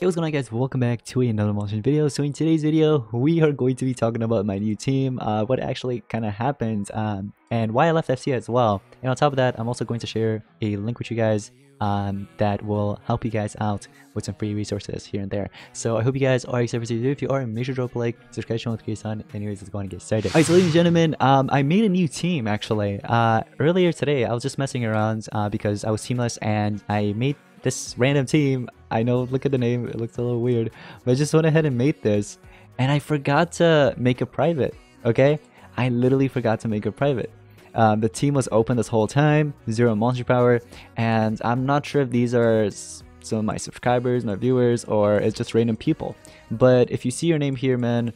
Hey what's going on guys, welcome back to another motion video. So in today's video, we are going to be talking about my new team, uh, what actually kind of happened, um, and why I left FC as well. And on top of that, I'm also going to share a link with you guys um, that will help you guys out with some free resources here and there. So I hope you guys are excited to do. If you are, make sure to drop a like, subscribe to the notification. Anyways, let's go on and get started. Alright, so ladies and gentlemen, um, I made a new team actually. Uh, earlier today, I was just messing around uh, because I was teamless and I made this random team. I know, look at the name, it looks a little weird, but I just went ahead and made this and I forgot to make it private, okay? I literally forgot to make it private. Um, the team was open this whole time, zero monster power, and I'm not sure if these are some of my subscribers, my viewers, or it's just random people. But if you see your name here, man,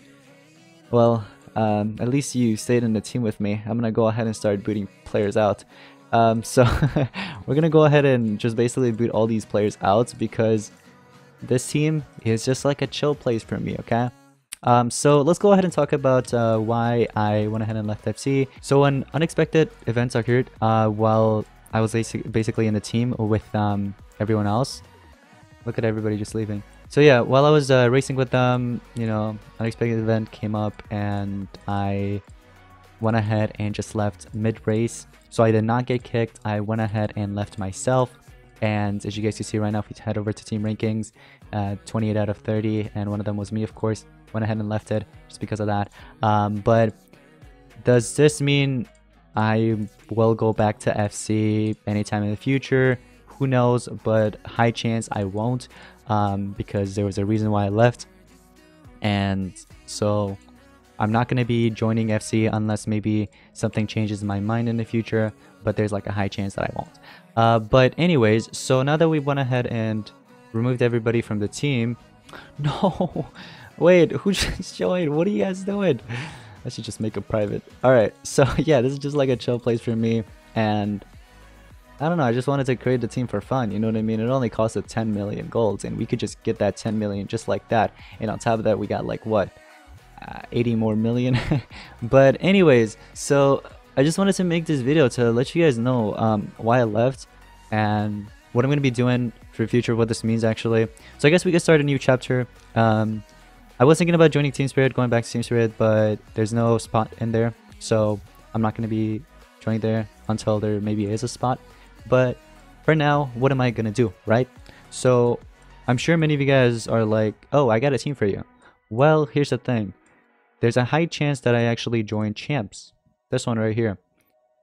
well, um, at least you stayed in the team with me. I'm gonna go ahead and start booting players out. Um, so we're gonna go ahead and just basically boot all these players out because this team is just like a chill place for me, okay? Um, so let's go ahead and talk about uh, why I went ahead and left FC. So when unexpected events occurred uh, while I was basically in the team with um, everyone else, look at everybody just leaving. So yeah, while I was uh, racing with them, you know, unexpected event came up and I went ahead and just left mid-race. So I did not get kicked. I went ahead and left myself. And as you guys can see right now, if we head over to team rankings, uh, 28 out of 30, and one of them was me, of course. Went ahead and left it just because of that. Um, but does this mean I will go back to FC anytime in the future? Who knows, but high chance I won't um, because there was a reason why I left. And so I'm not going to be joining FC unless maybe something changes my mind in the future, but there's like a high chance that I won't. Uh, but anyways, so now that we went ahead and removed everybody from the team, no, wait, who just joined? What are you guys doing? I should just make a private. Alright, so yeah, this is just like a chill place for me, and I don't know, I just wanted to create the team for fun, you know what I mean? It only cost us 10 million golds, and we could just get that 10 million just like that, and on top of that, we got like, what, uh, 80 more million. but anyways, so I just wanted to make this video to let you guys know um, why I left and what I'm going to be doing for the future, what this means actually. So I guess we could start a new chapter. Um, I was thinking about joining Team Spirit, going back to Team Spirit, but there's no spot in there. So I'm not going to be joining there until there maybe is a spot. But for now, what am I going to do, right? So I'm sure many of you guys are like, oh, I got a team for you. Well, here's the thing there's a high chance that I actually join champs. This one right here.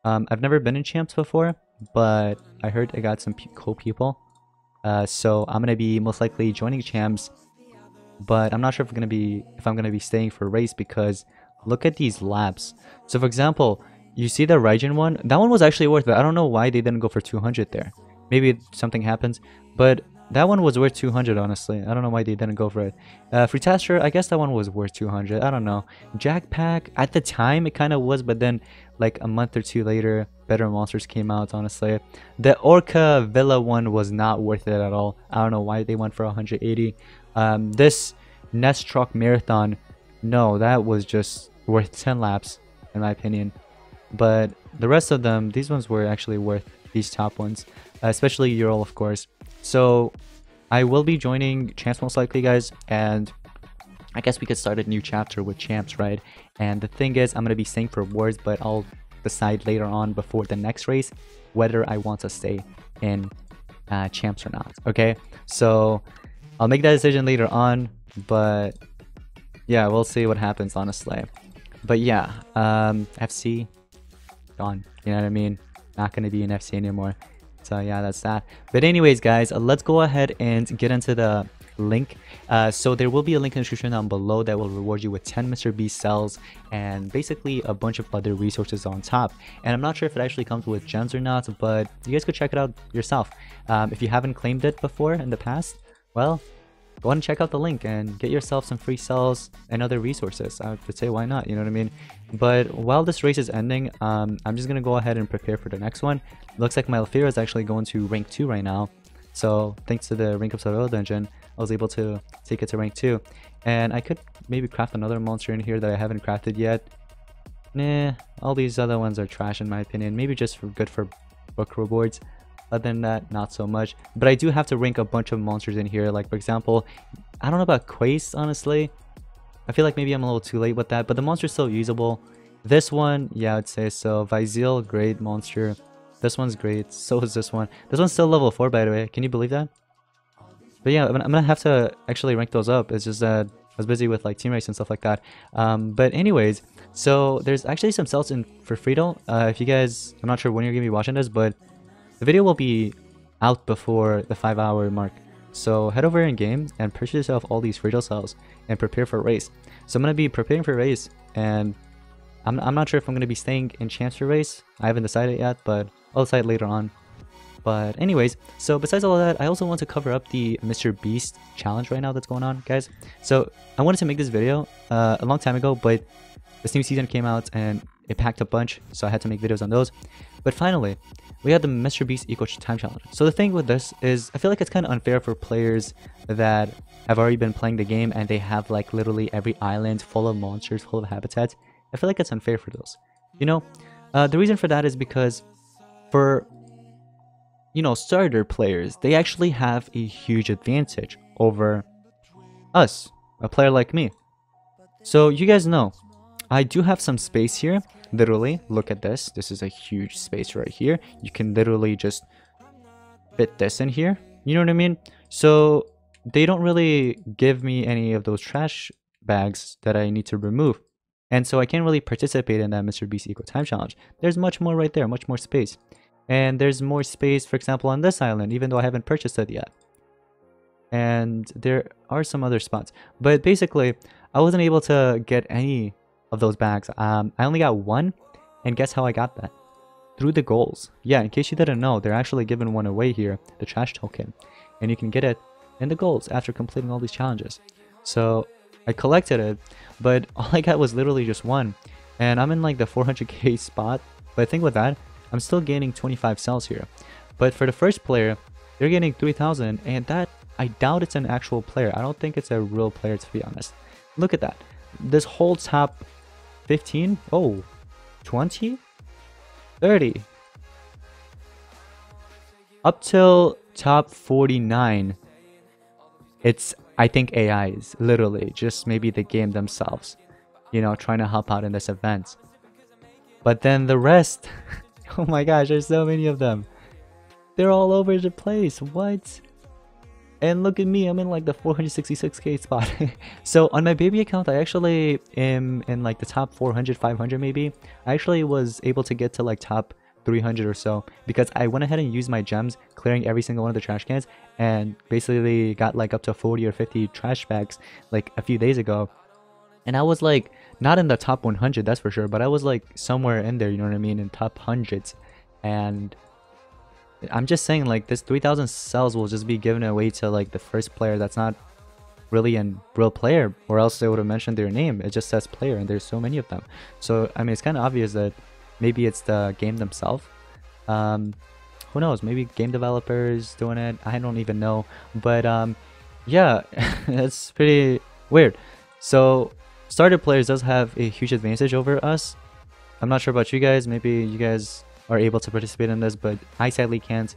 Um, I've never been in champs before, but I heard I got some cool people. Uh, so I'm gonna be most likely joining champs, but I'm not sure if I'm gonna be if I'm gonna be staying for a race because look at these laps. So for example, you see the Raijin one? That one was actually worth it. I don't know why they didn't go for 200 there. Maybe something happens, but that one was worth 200, honestly. I don't know why they didn't go for it. Uh, Tester, I guess that one was worth 200. I don't know. Jackpack, at the time, it kind of was, but then, like, a month or two later, better monsters came out, honestly. The Orca Villa one was not worth it at all. I don't know why they went for 180. Um, this Nest Truck Marathon, no, that was just worth 10 laps, in my opinion. But the rest of them, these ones were actually worth these top ones, especially Ural, of course. So I will be joining Champs most likely, guys, and I guess we could start a new chapter with Champs, right? And the thing is, I'm going to be staying for Worlds, but I'll decide later on before the next race whether I want to stay in uh, Champs or not, okay? So I'll make that decision later on, but yeah, we'll see what happens, honestly. But yeah, um, FC, gone, you know what I mean? Not going to be in FC anymore. So yeah, that's that. But anyways, guys, uh, let's go ahead and get into the link. Uh, so there will be a link in the description down below that will reward you with 10 Mr. Beast cells and basically a bunch of other resources on top. And I'm not sure if it actually comes with gems or not, but you guys could check it out yourself. Um, if you haven't claimed it before in the past, well, go ahead and check out the link and get yourself some free cells and other resources. I would say why not, you know what I mean? But while this race is ending, um, I'm just going to go ahead and prepare for the next one. Looks like my Alfira is actually going to rank 2 right now. So thanks to the Rank Up Survival Dungeon, I was able to take it to rank 2. And I could maybe craft another monster in here that I haven't crafted yet. Nah, all these other ones are trash in my opinion. Maybe just for good for book rewards. Other than that, not so much. But I do have to rank a bunch of monsters in here. Like, for example, I don't know about Quace, honestly. I feel like maybe I'm a little too late with that, but the monster's still usable. This one, yeah, I'd say so. Vyzeel, great monster. This one's great. So is this one. This one's still level 4, by the way. Can you believe that? But yeah, I'm gonna have to actually rank those up. It's just that I was busy with like team race and stuff like that. Um, but anyways, so there's actually some sales in for Friedel. Uh, if you guys, I'm not sure when you're gonna be watching this, but the video will be out before the five hour mark. So head over in game and purchase yourself all these Friedel cells and prepare for a race. So I'm gonna be preparing for a race and I'm, I'm not sure if I'm gonna be staying in Chancery race. I haven't decided yet, but I'll decide later on. But anyways, so besides all that, I also want to cover up the Mr. Beast challenge right now that's going on, guys. So I wanted to make this video uh, a long time ago, but this new season came out and it packed a bunch, so I had to make videos on those. But finally, we had the Mr. Beast Eco Time Challenge. So the thing with this is, I feel like it's kind of unfair for players that have already been playing the game and they have like literally every island full of monsters, full of habitats. I feel like it's unfair for those. You know, uh, the reason for that is because for you know, starter players, they actually have a huge advantage over us, a player like me. So you guys know, I do have some space here. Literally, look at this. This is a huge space right here. You can literally just fit this in here. You know what I mean? So they don't really give me any of those trash bags that I need to remove. And so I can't really participate in that Mr. Beast Eco Time Challenge. There's much more right there, much more space. And there's more space, for example, on this island, even though I haven't purchased it yet. And there are some other spots. But basically, I wasn't able to get any of those bags. Um, I only got one, and guess how I got that? Through the goals. Yeah, in case you didn't know, they're actually giving one away here, the trash token. And you can get it in the goals after completing all these challenges. So I collected it, but all I got was literally just one. And I'm in like the 400k spot. But I think with that, I'm still gaining 25 cells here. But for the first player, they're getting 3000 and that, I doubt it's an actual player. I don't think it's a real player to be honest. Look at that. This whole top 15, oh, 20, 30. Up till top 49, it's, I think AIs, literally, just maybe the game themselves, you know, trying to help out in this event. But then the rest, Oh my gosh, there's so many of them. They're all over the place. What? And look at me, I'm in like the 466k spot. so on my baby account, I actually am in like the top 400, 500 maybe. I actually was able to get to like top 300 or so because I went ahead and used my gems clearing every single one of the trash cans and basically got like up to 40 or 50 trash bags like a few days ago and I was like not in the top 100 that's for sure but I was like somewhere in there you know what I mean in top hundreds and I'm just saying like this 3000 cells will just be given away to like the first player that's not really a real player or else they would have mentioned their name. It just says player and there's so many of them. So I mean it's kind of obvious that maybe it's the game themselves. Um who knows? Maybe game developers doing it. I don't even know. But um yeah it's pretty weird. So starter players does have a huge advantage over us. I'm not sure about you guys. Maybe you guys are able to participate in this, but I sadly can't.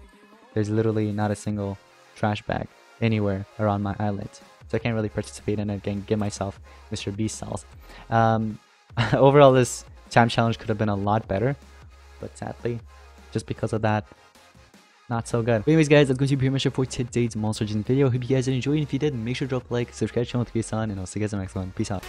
There's literally not a single trash bag anywhere around my island. So I can't really participate in it and get myself Mr. Beast cells. Um, overall, this time challenge could have been a lot better, but sadly, just because of that, not so good. But anyways guys, that's going to be pretty much it for today's Monster Legends video. Hope you guys enjoyed. if you did, make sure to drop a like, subscribe to the channel to get and I'll see you guys in the next one. Peace out.